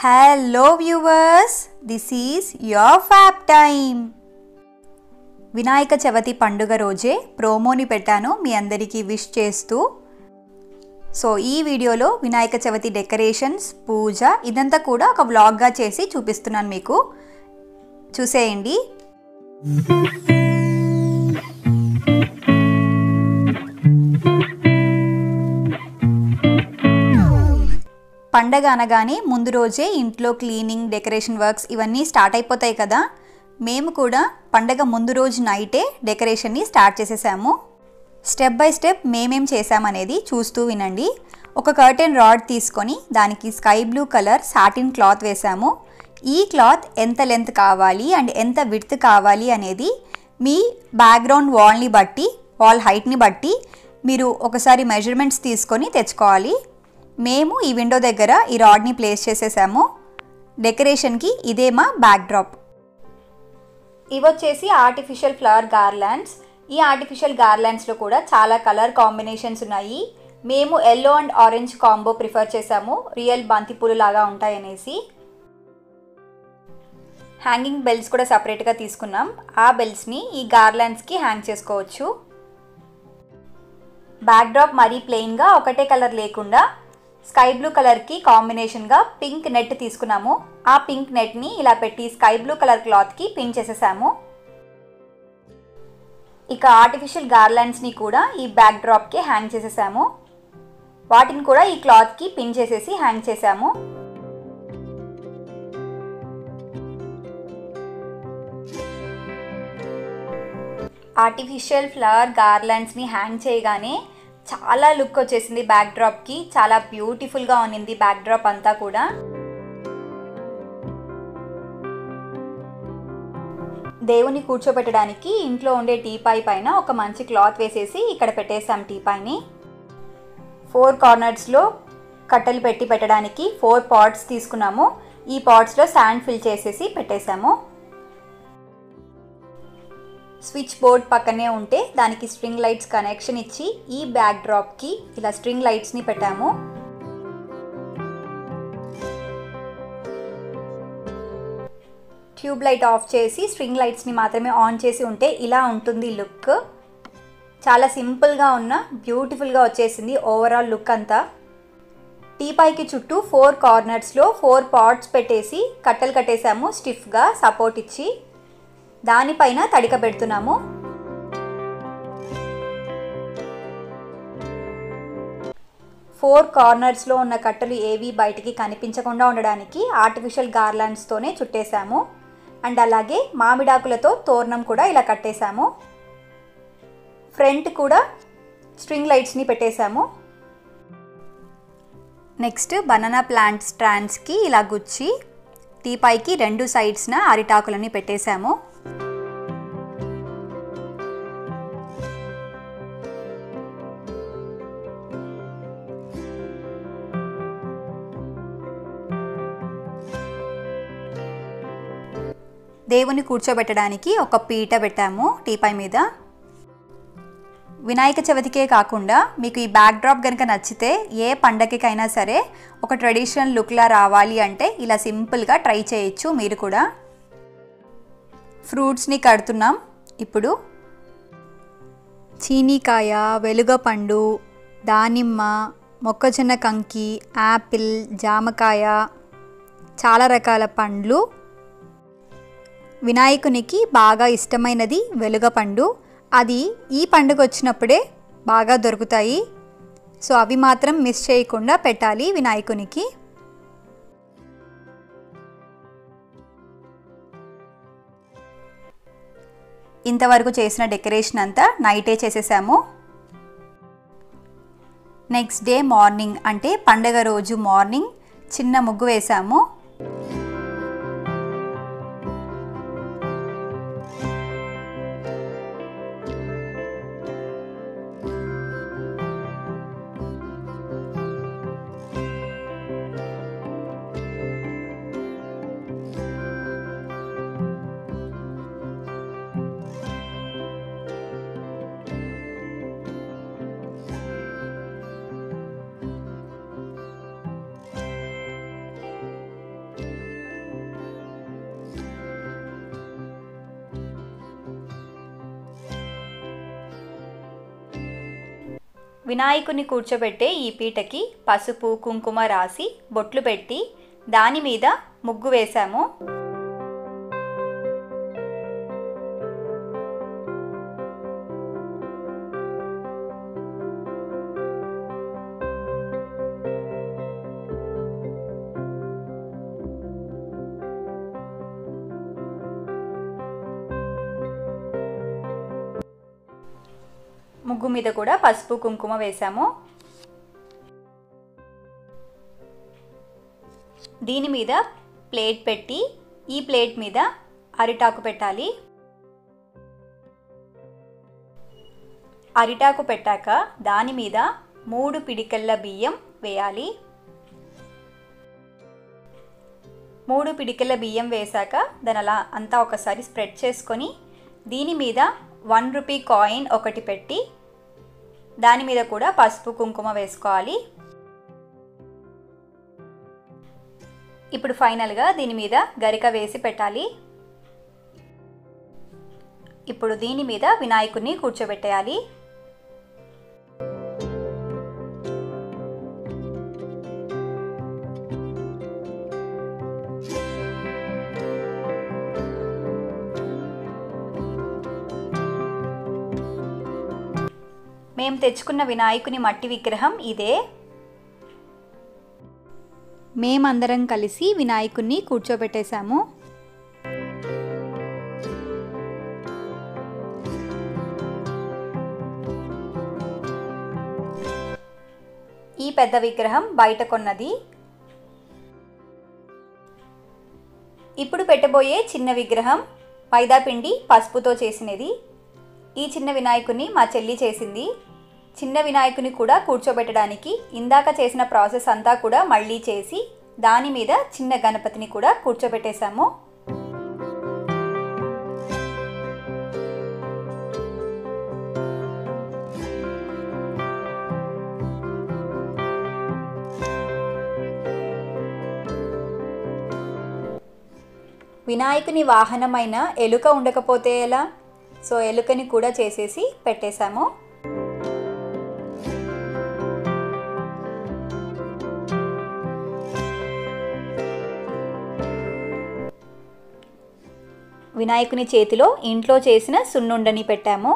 Hello viewers this is your fab time Vinayaka Chavithi పండుగ రోజే ప్రోమోని పెట్టాను మీ అందరికీ విష్ చేస్తూ. సో ఈ వీడియోలో వినాయక చవితి డెకరేషన్స్ పూజ ఇదంతా కూడా ఒక వ్లాగ్గా చేసి చూపిస్తున్నాను మీకు. చూసేయండి. పండగ అనగానే ముందు రోజే ఇంట్లో క్లీనింగ్ డెకరేషన్ వర్క్స్ ఇవన్నీ స్టార్ట్ అయిపోతాయి కదా? మేము కూడా పండగ ముందు రోజు నైటే డెకరేషన్ని స్టార్ట్ చేసేసాము. స్టెప్ బై స్టెప్ మేమేం చేసామనేది చూస్తూ వినండి. ఒక కర్టెన్ రాడ్ తీసుకొని దానికి sky blue colour satin cloth వేసాము ఈ క్లాత్ ఎంత లెంత్ కావాలి అండ్ ఎంత విడ్త్ కావాలి అనేది మీ బ్యాక్గ్రౌండ్ వాల్ని బట్టి వాల్ హైట్ని బట్టి మీరు ఒకసారి మెజర్మెంట్స్ తీసుకొని తెచ్చుకోవాలి. మేము ఈ విండో దగ్గర ఈ రాడ్ని ప్లేస్ చేసేసాము. డెకరేషన్కి ఇదే మా బ్యాక్డ్రాప్ ఇవొచ్చేసి ఆర్టిఫిషియల్ ఫ్లవర్ గార్లాండ్స్ ఈ ఆర్టిఫిషియల్ గార్లాండ్స్లో కూడా చాలా కలర్ కాంబినేషన్స్ ఉన్నాయి. మేము yellow and orange combo prefer చేసాము. రియల్ బంతిపూలు లాగా ఉంటాయనేసి హ్యాంగింగ్ బెల్ట్స్ కూడా సపరేట్గా తీసుకున్నాం. ఆ బెల్ట్స్ని ఈ గార్లాండ్స్కి హ్యాంగ్ చేసుకోవచ్చు. బ్యాక్డ్రాప్ మరీ ప్లెయిన్గా ఒకటే కలర్ లేకుండా స్కై బ్లూ కలర్కి కాంబినేషన్గా పింక్ నెట్ తీసుకున్నాము. ఆ పింక్ నెట్ని ఇలా పెట్టి స్కై బ్లూ కలర్ క్లాత్కి పిన్ చేసేసాము. ఇక ఆర్టిఫిషియల్ గార్లాండ్స్ని కూడా ఈ బ్యాక్ డ్రాప్కి హ్యాంగ్ చేసేసాము. వాటిని కూడా ఈ క్లాత్కి పిన్ చేసేసి హ్యాంగ్ చేసాము. ఆర్టిఫిషియల్ ఫ్లవర్ గార్లాండ్స్ని హ్యాంగ్ చేయగానే చాలా లుక్ వచ్చేసింది బ్యాక్ డ్రాప్కి చాలా బ్యూటిఫుల్గా ఉన్నింది బ్యాక్ డ్రాప్ అంతా కూడా. దేవుని కూర్చోబెట్టడానికి ఇంట్లో ఉండే టీపాయ్ పైన ఒక మంచి క్లాత్ వేసేసి ఇక్కడ పెట్టేసాం టీపాయ్ని ఫోర్ కార్నర్స్లో కట్టెలు పెట్టి పెట్టడానికి ఫోర్ పాట్స్ తీసుకున్నాము. ఈ పాట్స్లో శాండ్ ఫిల్ చేసేసి పెట్టేశాము. స్విచ్ బోర్డ్ పక్కనే ఉంటే దానికి స్ట్రింగ్ లైట్స్ కనెక్షన్ ఇచ్చి ఈ బ్యాక్ డ్రాప్కి ఇలా స్ట్రింగ్ లైట్స్ని పెట్టాము. ట్యూబ్ లైట్ ఆఫ్ చేసి స్ట్రింగ్ లైట్స్ని మాత్రమే ఆన్ చేసి ఉంటే ఇలా ఉంటుంది లుక్. చాలా సింపుల్గా ఉన్న బ్యూటిఫుల్గా వచ్చేసింది ఓవరాల్ లుక్ అంతా. టీపాయికి చుట్టూ ఫోర్ కార్నర్స్లో ఫోర్ పార్ట్స్ పెట్టేసి కట్టెలు కట్టేసాము స్టిఫ్గా సపోర్ట్ ఇచ్చి. దానిపైన తడిక పెడుతున్నాము. ఫోర్ కార్నర్స్లో ఉన్న కట్టెలు ఏవి బయటికి కనిపించకుండా ఉండడానికి ఆర్టిఫిషియల్ గార్లాండ్స్తోనే చుట్టేశాము. అండ్ అలాగే మామిడాకులతో తోరణం కూడా ఇలా కట్టేశాము. ఫ్రంట్ కూడా స్ట్రింగ్ లైట్స్ని పెట్టేశాము. నెక్స్ట్ బనానా ప్లాంట్ స్ట్రాండ్స్కి ఇలా గుచ్చి టీపాయికి రెండు సైడ్స్న అరిటాకులని పెట్టేశాము. దేవుని కూర్చోబెట్టడానికి ఒక పీట పెట్టాము టీపాయ్ మీద. వినాయక చవితికే కాకుండా మీకు ఈ బ్యాక్ డ్రాప్ కనుక నచ్చితే ఏ పండగకైనా సరే ఒక ట్రెడిషనల్ లుక్లా రావాలి అంటే ఇలా సింపుల్గా ట్రై చేయొచ్చు మీరు కూడా. ఫ్రూట్స్ని కడుతున్నాం. ఇప్పుడు చీనీకాయ వెలుగపండు దానిమ్మ మొక్కజొన్న కంకి యాపిల్ జామకాయ చాలా రకాల పండ్లు వినాయకునికి బాగా ఇష్టమైనది వెలుగపండు అది ఈ పండుగ వచ్చినప్పుడే బాగా దొరుకుతాయి. సో అవి మాత్రం మిస్ చేయకుండా పెట్టాలి వినాయకునికి. ఇంతవరకు చేసిన డెకరేషన్ అంతా నైటే చేసేసాము. నెక్స్ట్ డే మార్నింగ్ అంటే పండగ రోజు మార్నింగ్ చిన్న ముగ్గు వేసాము. వినాయకుని కూర్చోబెట్టే ఈ పీటకి పసుపు కుంకుమ రాసి బొట్లు పెట్టి దాని మీద ముగ్గు వేశాము. ముగ్గు మీద కూడా పసుపు కుంకుమ వేసాము దీని మీద ప్లేట్ పెట్టి ఈ ప్లేట్ మీద అరిటాకు పెట్టాలి. అరిటాకు పెట్టాక దాని మీద మూడు పిడికల్ల బియ్యం వేయాలి. మూడు పిడికల బియ్యం వేశాక దాని అలా అంతా ఒకసారి స్ప్రెడ్ చేసుకొని దీని మీద వన్ రూపీ కాయిన్ ఒకటి పెట్టి దాని మీద కూడా పసుపు కుంకుమ వేసుకోవాలి. ఇప్పుడు ఫైనల్గా దీని మీద గరిక వేసి పెట్టాలి. ఇప్పుడు దీని మీద వినాయకుడిని కూర్చోబెట్టేయాలి. మేము తెచ్చుకున్న వినాయకుని మట్టి విగ్రహం ఇదే. మేమందరం కలిసి వినాయకుణ్ణి కూర్చోబెట్టేశాము. ఈ పెద్ద విగ్రహం బయట కొన్నది. ఇప్పుడు పెట్టబోయే చిన్న విగ్రహం మైదాపిండి పసుపుతో చేసినది. ఈ చిన్న వినాయకుని మా చెల్లి చేసింది. చిన్న వినాయకుని కూడా కూర్చోబెట్టడానికి ఇందాక చేసిన ప్రాసెస్ అంతా కూడా మళ్ళీ చేసి దాని మీద చిన్న గణపతిని కూడా కూర్చోబెట్టేశాము. వినాయకుని వాహనమైన ఎలుక ఉండకపోతే ఎలా? సో ఎలుకని కూడా చేసేసి పెట్టేశాము. వినాయకుని చేతిలో ఇంట్లో చేసిన సున్నుండని పెట్టాము.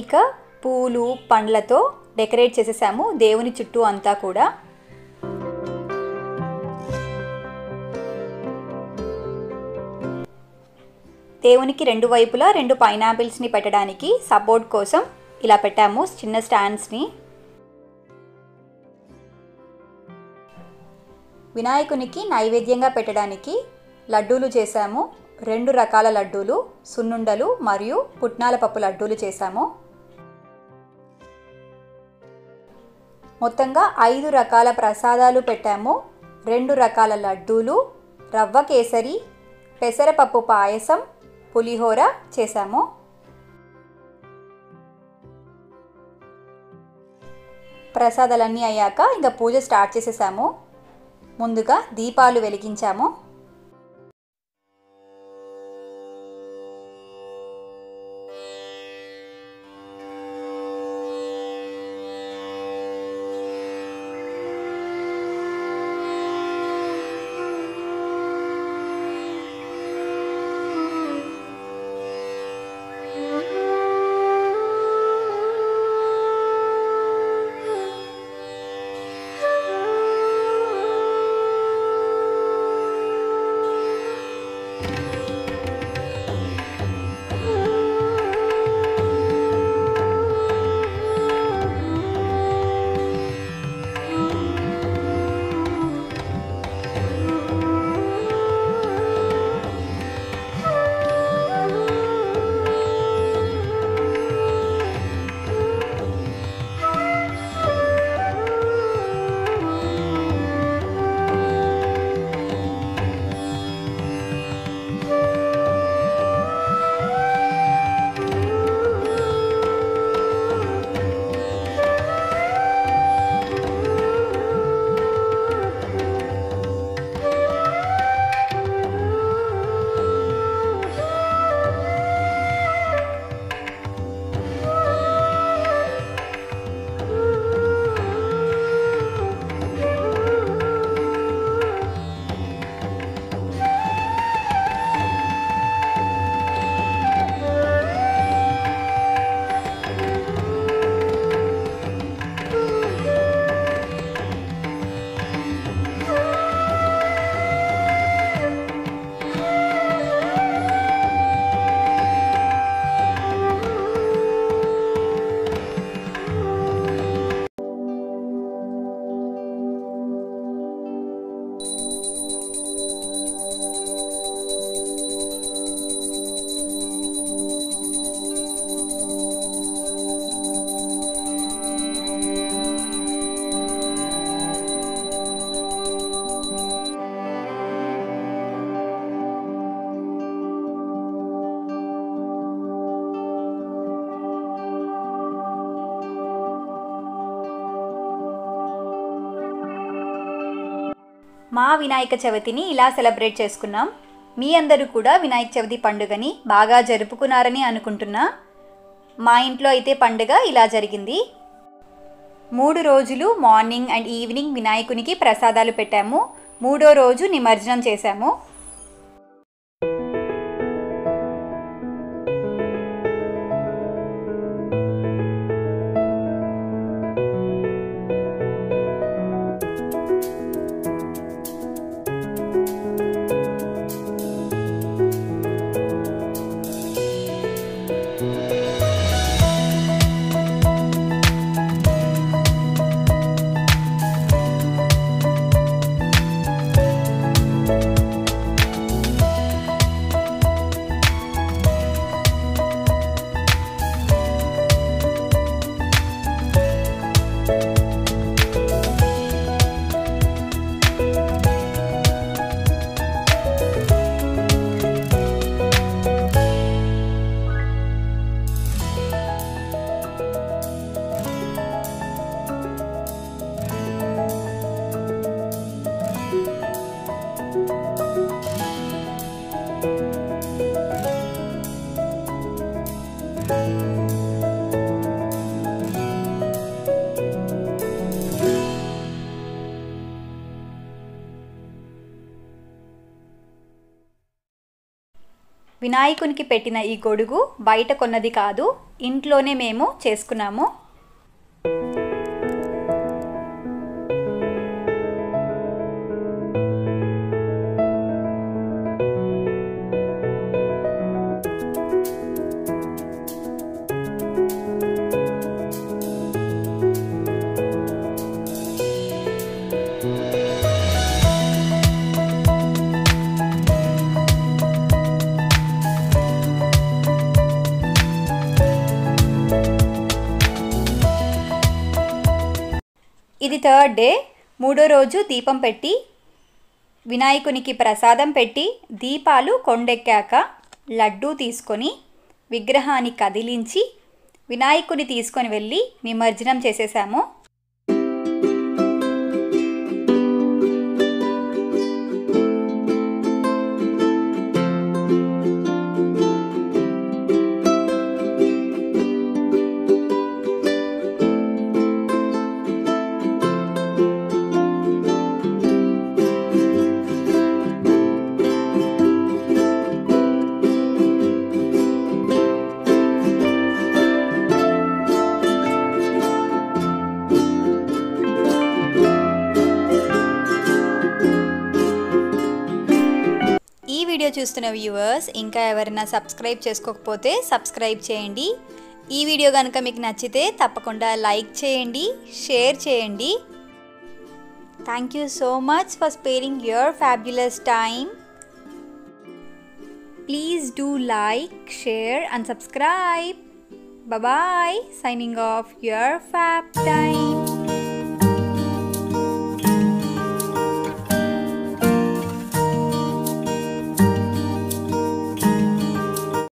ఇక పూలు పండ్లతో డెకరేట్ చేసేసాము దేవుని చుట్టూ అంతా కూడా. దేవునికి రెండు వైపులా రెండు పైనాపిల్స్ని పెట్టడానికి సపోర్ట్ కోసం ఇలా పెట్టాము చిన్న స్టాండ్స్ని. వినాయకునికి నైవేద్యంగా పెట్టడానికి లడ్డూలు చేశాము. రెండు రకాల లడ్డూలు సున్నుండలు మరియు పుట్నాల పప్పు లడ్డూలు చేశాము. మొత్తంగా ఐదు రకాల ప్రసాదాలు పెట్టాము. రెండు రకాల లడ్డూలు రవ్వ కేసరి పెసరపప్పు పాయసం పులిహోర చేశాము. ప్రసాదాలన్నీ అయ్యాక ఇంకా పూజ స్టార్ట్ చేసేసాము. ముందుగా దీపాలు వెలిగించాము. మా వినాయక చవితిని ఇలా సెలబ్రేట్ చేసుకున్నాం. మీ అందరూ కూడా వినాయక చవితి పండుగని బాగా జరుపుకున్నారని అనుకుంటున్నా. మా ఇంట్లో అయితే పండుగ ఇలా జరిగింది. మూడు రోజులు మార్నింగ్ అండ్ ఈవినింగ్ వినాయకునికి ప్రసాదాలు పెట్టాము. మూడో రోజు నిమజ్జనం చేశాము. వినాయకునికి పెట్టిన ఈ గొడుగు బయట కొన్నది కాదు ఇంట్లోనే మేము చేసుకున్నాము. ఇది థర్డ్ డే. మూడో రోజు దీపం పెట్టి వినాయకునికి ప్రసాదం పెట్టి దీపాలు కొండెక్కాక లడ్డూ తీసుకొని విగ్రహాన్ని కదిలించి వినాయకుని తీసుకొని వెళ్ళి నిమజ్జనం చేసేసాము. చూస్తున్న వ్యూవర్స్ ఇంకా ఎవరైనా సబ్స్క్రైబ్ చేసుకోకపోతే సబ్స్క్రైబ్ చేయండి. ఈ వీడియో కనుక మీకు నచ్చితే తప్పకుండా లైక్ చేయండి షేర్ చేయండి. Thank you so much for sparing your fabulous time please do like share and subscribe bye signing off your fab time